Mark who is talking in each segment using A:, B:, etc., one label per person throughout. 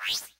A: Bye.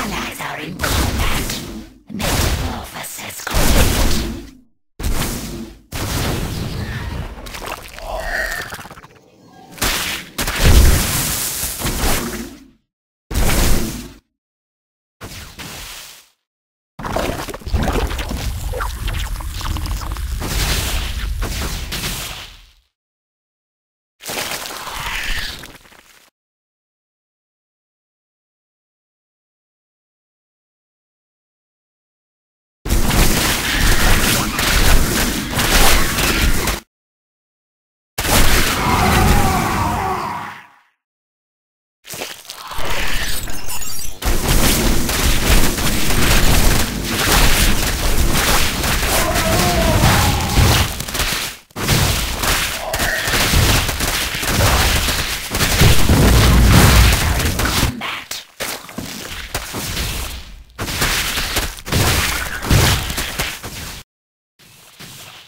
A: Allies are in combat. Metamorphosis complete. Combat.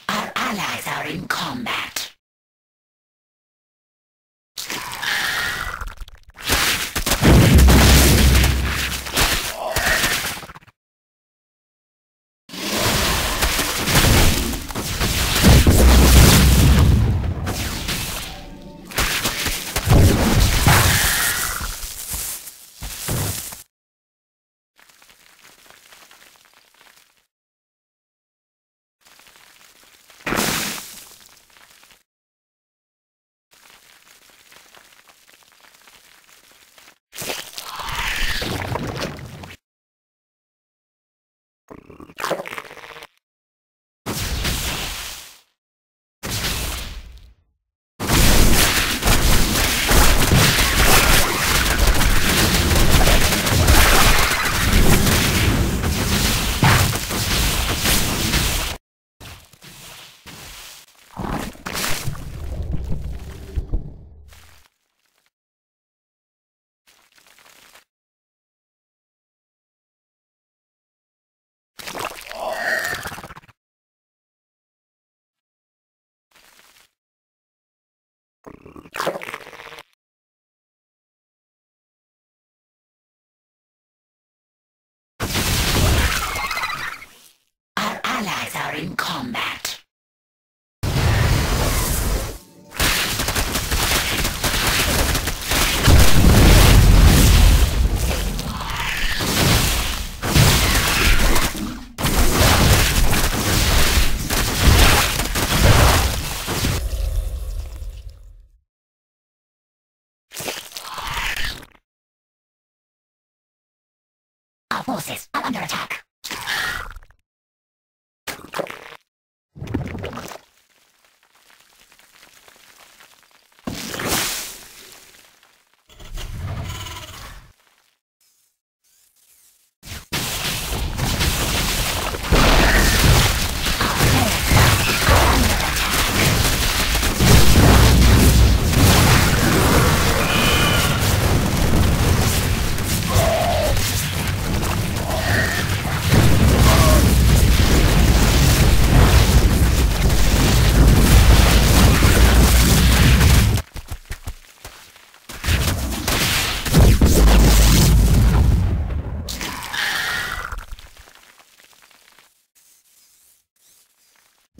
A: Our allies are in combat.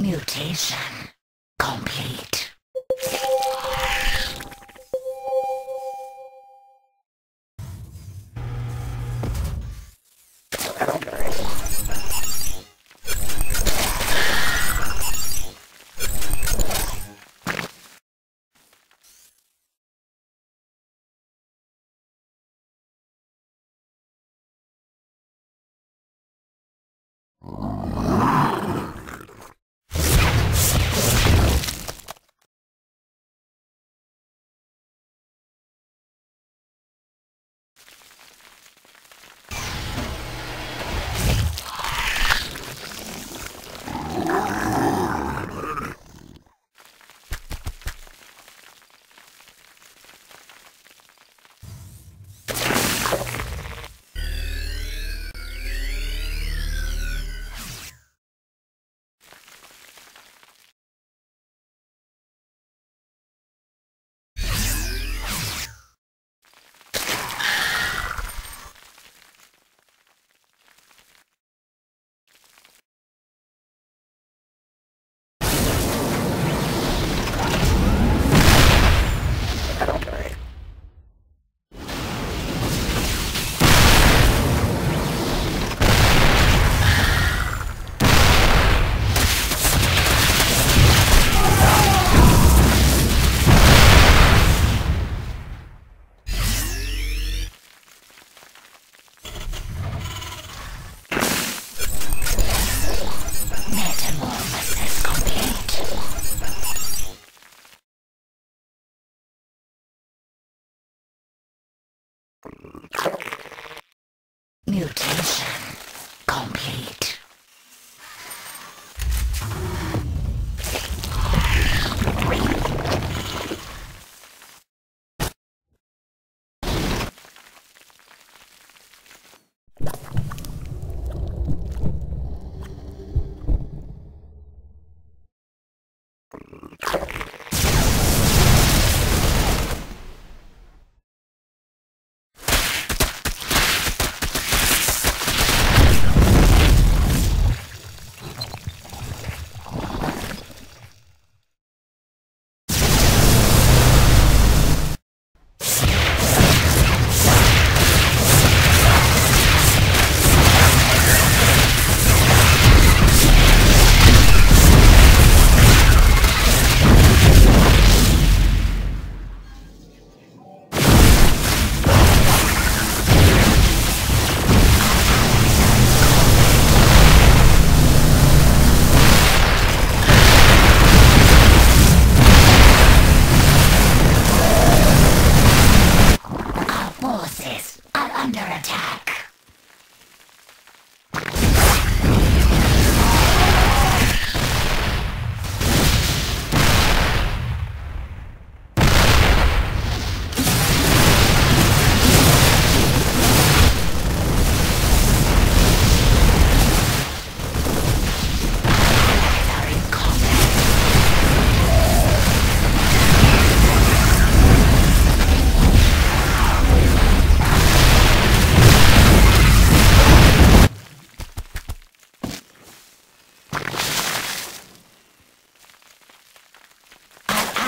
A: Mutation complete.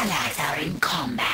A: Allies are in combat.